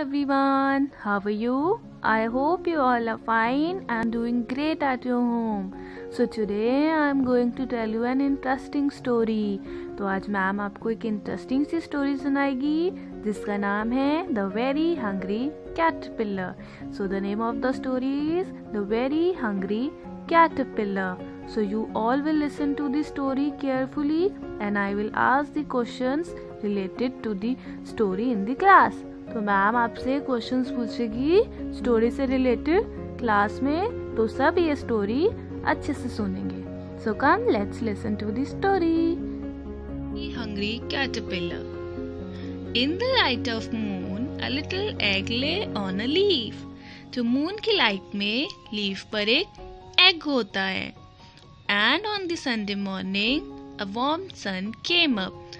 everyone, how are you? I hope you all are fine and doing great at your home. So today I am going to tell you an interesting story. तो आज ma'am आपको एक interesting सी story सुनाएगी जिसका नाम है the very hungry caterpillar so the name of the story is the very hungry caterpillar. So you all will listen to the story carefully and I will ask the questions related to the story in the class. तो ma'am आपसे questions पूछेगी। Story से related class में तो सब ये story अच्छे से सुनेंगे। So come let's listen to the story hungry caterpillar. In the light of moon, a little egg lay on a leaf. तो मून की लाइट में लीफ पर एक एग होता है and on the Sunday morning a warm sun came up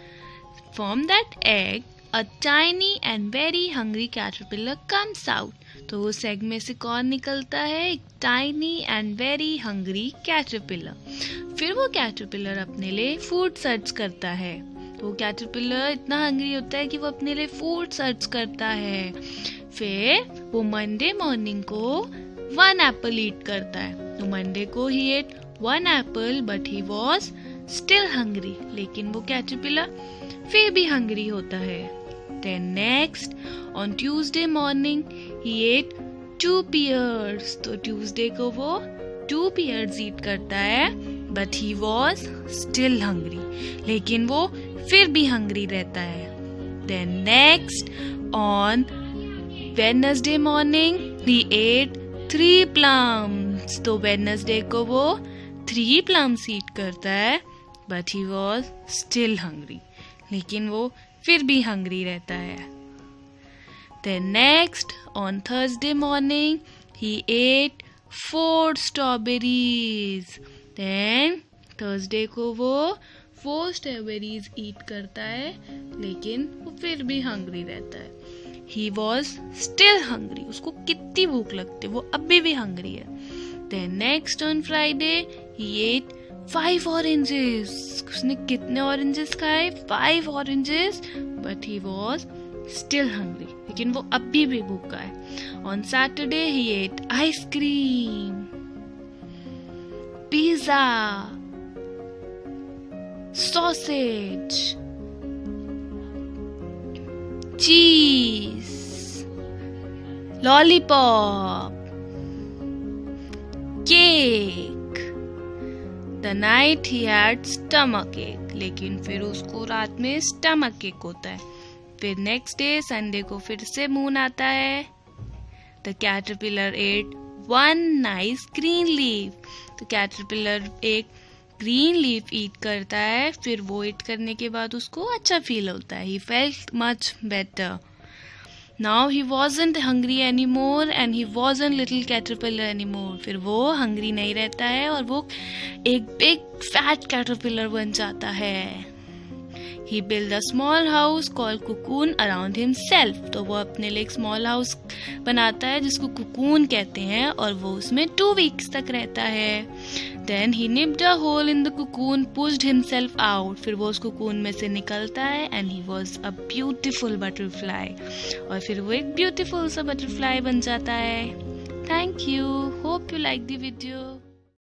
from that egg a tiny and very hungry caterpillar comes out तो उस egg में से कौन निकलता है? एक tiny and very hungry caterpillar फिर वो कैटरपिलर अपने लिए फ़ूड सर्च करता है। तो कैटरपिलर इतना हंग्री होता है कि वो अपने लिए फ़ूड सर्च करता है। फिर वो मंडे मॉर्निंग को वन एप्पल ईट करता है। तो मंडे को ही ate one apple but he was still hungry लेकिन वो कैटरपिलर फिर भी हंग्री होता है। Then next, on Tuesday morning, he ate two pears. तो Tuesday को वो two pears eat करता है but he was still hungry. लेकिन वो फिर भी hungry रहता है Then next, on Wednesday morning, he ate three plums. तो Wednesday को वो three plums eat करता है but he was still hungry. लेकिन वो फिर भी हंग्री रहता है। Then next on Thursday morning he ate four strawberries then Thursday को वो फोर स्ट्रॉबेरीज ईट करता है, लेकिन वो फिर भी हंग्री रहता है। ही वॉज़ स्टिल हंग्री उसको कितनी भूख लगती वो अभी भी हंग्री है। Then next on Friday he ate five oranges उसने कितने ऑरेंजेस खाए? Five oranges but he was still hungry लेकिन वो अभी भी भूखा है on Saturday he ate ice cream pizza sausage cheese lollipop cake the night he had stomach ache लेकिन फिर उसको रात में स्टमक एक होता है। फिर नेक्स्ट डे संडे को फिर से मून आता है। The caterpillar ate one nice green leaf तो कैटरपिलर एक ग्रीन लीफ ईट करता है। फिर वो ईट करने के बाद उसको अच्छा फील होता है। He felt much better now he wasn't hungry any more and he wasn't little caterpillar any more फिर वो हंग्री नहीं रहता है और वो एक बिग फैट कैटरपिलर बन जाता है। He build a small house call cocoon around himself तो वो अपने लिए एक स्मॉल हाउस बनाता है जिसको कुकून कहते हैं और वो उसमें टू वीक्स तक रहता है। Then he nipped a hole in the cocoon pushed himself out फिर वो उस कुकून में से निकलता है and he was a beautiful butterfly और फिर वो एक ब्यूटिफुल सा बटरफ्लाई बन जाता है। Thank you hope you like the video